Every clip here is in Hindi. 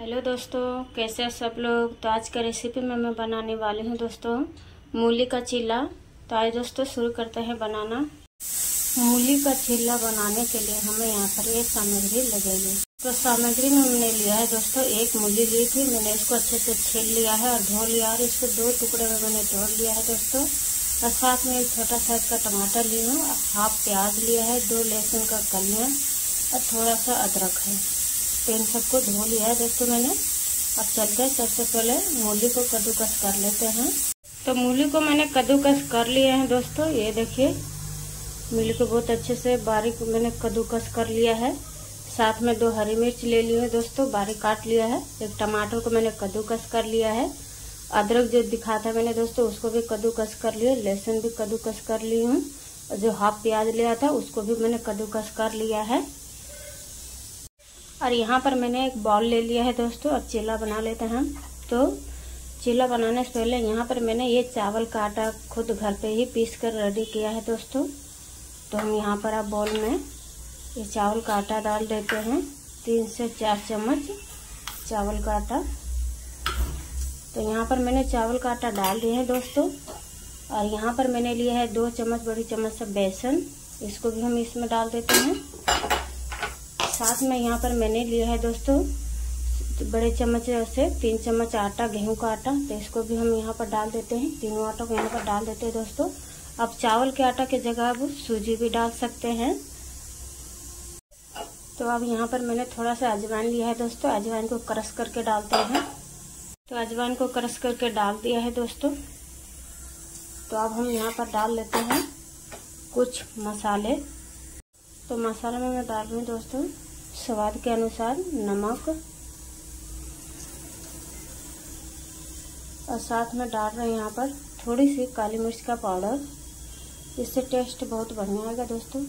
हेलो दोस्तों, कैसे हैं सब लोग? तो आज का रेसिपी में मैं बनाने वाली हूँ दोस्तों, मूली का चिल्ला। तो आइए दोस्तों, शुरू करते हैं बनाना। मूली का चिल्ला बनाने के लिए हमें यहाँ पर ये सामग्री लगेगी। तो सामग्री में मैंने लिया है दोस्तों, एक मूली ली थी। मैंने इसको अच्छे से छील लिया है और धो लिया और इसको दो टुकड़े में मैंने तोड़ लिया है दोस्तों। और साथ में एक छोटा साइज़ का टमाटर ली हूँ। हाफ़ प्याज लिया है, दो लहसुन का कलियाँ और थोड़ा सा अदरक है। इन सबको धो लिया है, दोस्तों मैंने। अब चलते हैं, सबसे पहले मूली को कद्दूकस कर लेते हैं। तो मूली को मैंने कद्दूकस कर लिए हैं, दोस्तों। ये देखिए, मूली को बहुत अच्छे से बारीक मैंने कद्दूकस कर लिया है। साथ में दो हरी मिर्च ले लिए है, दोस्तों, बारीक काट लिया है। एक टमाटर को मैंने कद्दूकस कर लिया है। अदरक जो दिखा था मैंने, दोस्तों, उसको भी कद्दूकस कर लिया। लहसुन भी कद्दूकस कर ली हूँ। जो हाफ़ प्याज लिया था, उसको भी मैंने कद्दूकस कर लिया है। और यहाँ पर मैंने एक बॉल ले लिया है दोस्तों अब चीला बना लेते हैं हम। तो चीला बनाने से पहले यहाँ पर मैंने ये चावल का आटा खुद घर पे ही पीस कर रेडी किया है दोस्तों। तो हम यहाँ पर अब बॉल में ये चावल का आटा डाल देते हैं। तीन से चार चम्मच चावल का आटा। तो यहाँ पर मैंने चावल का आटा डाल दिया है दोस्तों। और यहाँ पर मैंने लिया है दो चम्मच, बड़ी चम्मच से बेसन। इसको भी हम इसमें डाल देते हैं। साथ में यहाँ पर मैंने लिया है दोस्तों, बड़े चम्मच से तीन चम्मच आटा, गेहूँ का आटा। तो इसको भी हम यहाँ पर डाल देते हैं। तीनों आटा को यहाँ पर डाल देते हैं दोस्तों। अब चावल के आटा की जगह अब सूजी भी डाल सकते हैं। तो अब यहाँ पर मैंने थोड़ा सा अजवाइन लिया है दोस्तों। अजवाइन को क्रश करके डालते हैं। तो अजवाइन को क्रश करके डाल दिया है दोस्तों। तो अब हम यहाँ पर डाल लेते हैं कुछ मसाले। तो मसाले में मैं डाल रही हूँ दोस्तों। स्वाद के अनुसार नमक और साथ में डाल रहे हैं यहाँ पर थोड़ी सी काली मिर्च का पाउडर। इससे टेस्ट बहुत बढ़िया आएगा दोस्तों।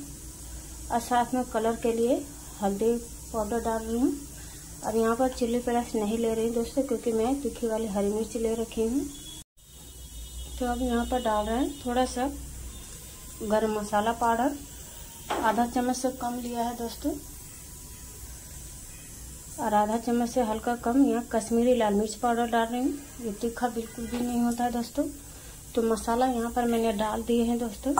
और साथ में कलर के लिए हल्दी पाउडर डाल रही हूँ। और यहाँ पर चिल्ली प्लस नहीं ले रही दोस्तों, क्योंकि मैं तीखी वाली हरी मिर्च ले रखी हूँ। तो अब यहाँ पर डाल रहे हैं थोड़ा सा गरम मसाला पाउडर। आधा चम्मच से कम लिया है दोस्तों। और आधा चम्मच से हल्का कम, यहाँ कश्मीरी लाल मिर्च पाउडर डाल रही हूँ। ये तीखा बिल्कुल भी नहीं होता है दोस्तों। तो मसाला यहाँ पर मैंने डाल दिए हैं दोस्तों।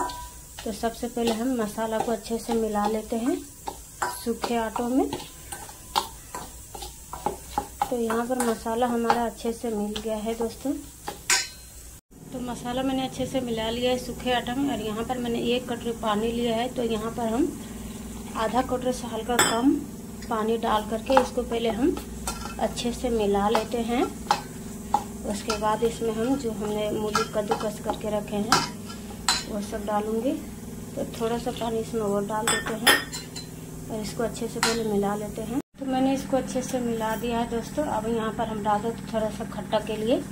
तो सबसे पहले हम मसाला को अच्छे से मिला लेते हैं सूखे आटों में। तो यहाँ पर मसाला हमारा अच्छे से मिल गया है दोस्तों। तो मसाला मैंने अच्छे से मिला लिया है सूखे आटा में और यहाँ पर मैंने एक कटोरी पानी लिया है। तो यहाँ पर हम आधा कटोरी से हल्का कम पानी डाल करके इसको पहले हम अच्छे से मिला लेते हैं। उसके बाद इसमें हम जो हमने मूली कद्दूकस करके रखे हैं, वो सब डालूँगी। तो थोड़ा सा पानी इसमें और डाल देते हैं और इसको अच्छे से पहले मिला लेते हैं। तो मैंने इसको अच्छे से मिला दिया है दोस्तों। अब यहाँ पर हम डाल देते थोड़ा सा खट्टा के लिए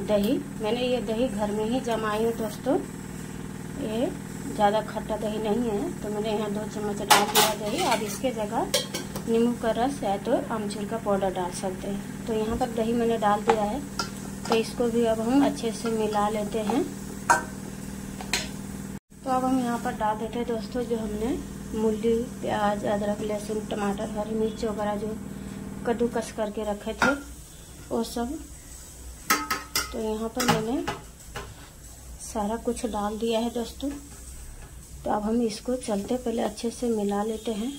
दही। मैंने ये दही घर में ही जमाई हूँ दोस्तों। ये ज़्यादा खट्टा दही नहीं है। तो मैंने यहाँ दो चम्मच डाल दिया दही। अब इसके जगह नींबू का रस है तो आमचूर का पाउडर डाल सकते हैं। तो यहाँ पर दही मैंने डाल दिया है। तो इसको भी अब हम अच्छे से मिला लेते हैं। तो अब हम यहाँ पर डाल देते हैं। दोस्तों, जो हमने मूली, प्याज, अदरक, लहसुन, टमाटर, हरी मिर्च वगैरह जो कद्दूकस करके रखे थे, वो सब। तो यहाँ पर मैंने सारा कुछ डाल दिया है, दोस्तों। तो अब हम इसको चलते पहले अच्छे से मिला लेते हैं।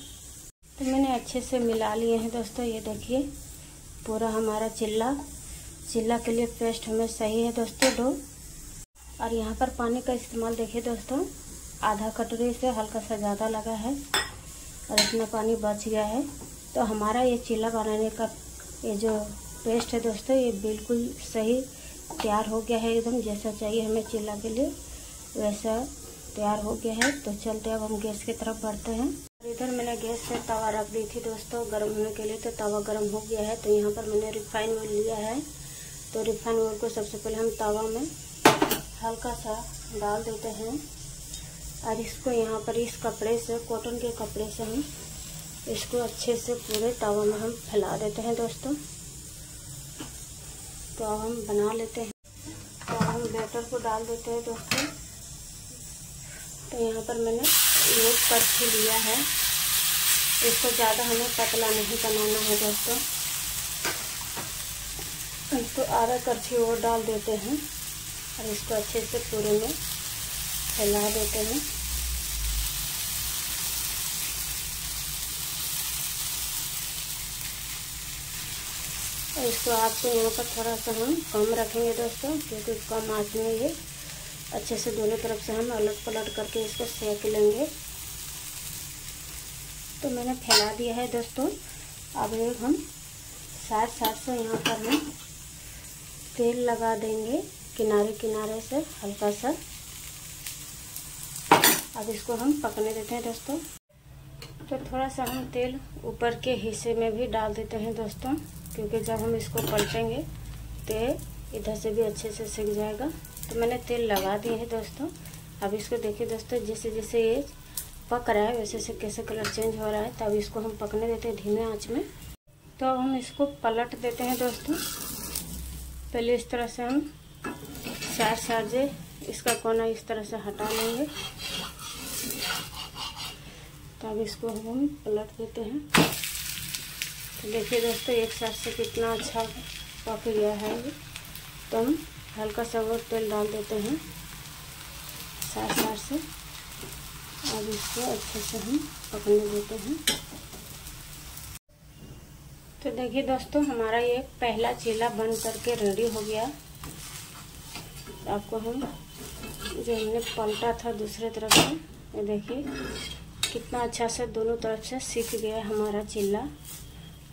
तो मैंने अच्छे से मिला लिए हैं दोस्तों, ये देखिए, पूरा हमारा चिल्ला। चिल्ला के लिए पेस्ट हमें सही है दोस्तों, दो। और यहाँ पर पानी का इस्तेमाल देखिए दोस्तों, आधा कटोरी से हल्का सा ज़्यादा लगा है और इतना पानी बच गया है। तो हमारा ये चिल्ला बनाने का ये जो पेस्ट है दोस्तों, ये बिल्कुल सही तैयार हो गया है एकदम, जैसा चाहिए हमें चिल्ला के लिए, वैसा तैयार हो गया है। तो चलते अब हम गैस की तरफ़ बढ़ते हैं। इधर मैंने गैस से तवा रख दी थी दोस्तों, गर्म होने के लिए तो तवा गर्म हो गया है तो यहाँ पर मैंने रिफाइन ऑयल लिया है। तो रिफाइन ऑयल को सबसे पहले हम तवा में हल्का सा डाल देते हैं और इसको यहाँ पर इस कपड़े से, कॉटन के कपड़े से हम इसको अच्छे से पूरे तवा में हम फैला देते हैं दोस्तों। तो अब हम बना लेते हैं। तो हम बैटर को डाल देते हैं दोस्तों। तो यहाँ पर मैंने एक करछी लिया है। इसको ज़्यादा हमें पतला नहीं बनाना है दोस्तों। तो आधा करछी और डाल देते हैं और इसको अच्छे से पूरे में फैला देते हैं। और इसको आपको यहाँ पर थोड़ा सा हम कम रखेंगे दोस्तों, क्योंकि कम आँच में ये अच्छे से दोनों तरफ़ से हम अलट पलट करके इसको सेक लेंगे। तो मैंने फैला दिया है दोस्तों। अब एक हम साथ साथ से यहाँ पर हम तेल लगा देंगे किनारे किनारे से हल्का सा अब इसको हम पकने देते हैं दोस्तों। तो थोड़ा सा हम तेल ऊपर के हिस्से में भी डाल देते हैं दोस्तों, क्योंकि जब हम इसको पलटेंगे तो इधर से भी अच्छे से सीख जाएगा। तो मैंने तेल लगा दिए है दोस्तों। अब इसको देखिए दोस्तों, जैसे जैसे ये पक रहा है, वैसे से कैसे कलर चेंज हो रहा है, तब इसको हम पकने देते हैं धीमे आँच में। तो अब हम इसको पलट देते हैं दोस्तों। पहले इस तरह से हम चार साजे इसका कोना इस तरह से हटा लेंगे। तब इसको हम पलट देते हैं। तो देखिए दोस्तों, एक साथ से कितना अच्छा पक गया है ये। तो हम हल्का सा वो तेल डाल देते हैं। साथ साथ से। अब इसको अच्छे से हम पकने देते हैं। तो देखिए दोस्तों, हमारा ये पहला चीला बन करके रेडी हो गया। आपको हम जो हमने पलटा था दूसरे तरफ़ से, ये देखिए, कितना अच्छा से दोनों तरफ़ से सीख गया हमारा चिल्ला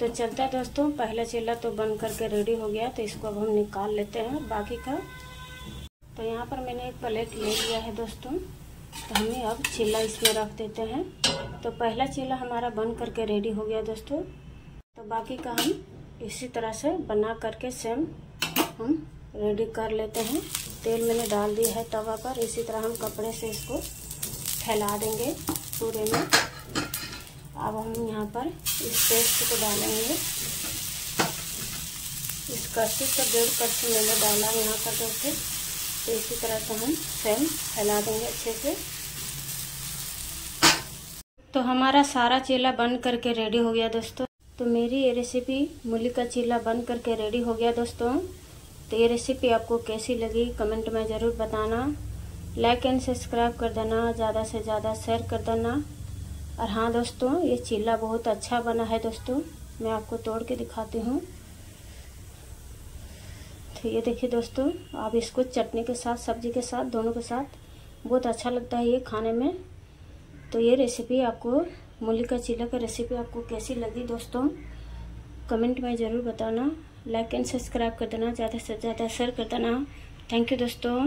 तो चलता दोस्तों, पहला चिल्ला तो बन करके रेडी हो गया तो इसको अब हम निकाल लेते हैं, बाकी का। तो यहाँ पर मैंने एक प्लेट ले लिया है दोस्तों तो हमें अब चिल्ला इसमें रख देते हैं। तो पहला चिल्ला हमारा बन करके रेडी हो गया दोस्तों। तो बाकी का हम इसी तरह से बना करके सेम हम रेडी कर लेते हैं। तेल मैंने डाल दिया है तवा पर, इसी तरह हम कपड़े से इसको फैला देंगे पूरे में। अब हम यहाँ पर इस पेस्ट को डालेंगे। इस कच्ची का डेढ़ कच्ची मैंने डाला यहाँ पर दोस्तों तो इसी तरह से हम सेम फैला देंगे अच्छे से। तो हमारा सारा चीला बन करके रेडी हो गया दोस्तों। तो मेरी ये रेसिपी मूली का चीला बन करके रेडी हो गया दोस्तों। तो ये रेसिपी आपको कैसी लगी कमेंट में ज़रूर बताना। लाइक एंड सब्सक्राइब कर देना, ज़्यादा से ज़्यादा शेयर कर देना। और हाँ दोस्तों, ये चीला बहुत अच्छा बना है दोस्तों। मैं आपको तोड़ के दिखाती हूँ। तो ये देखिए दोस्तों, आप इसको चटनी के साथ, सब्ज़ी के साथ, दोनों के साथ, बहुत अच्छा लगता है ये खाने में। तो ये रेसिपी आपको, मूली का चीला का रेसिपी आपको कैसी लगी दोस्तों, कमेंट में ज़रूर बताना। लाइक एंड सब्सक्राइब कर देना, ज़्यादा से ज़्यादा शेयर कर देना। थैंक यू दोस्तों।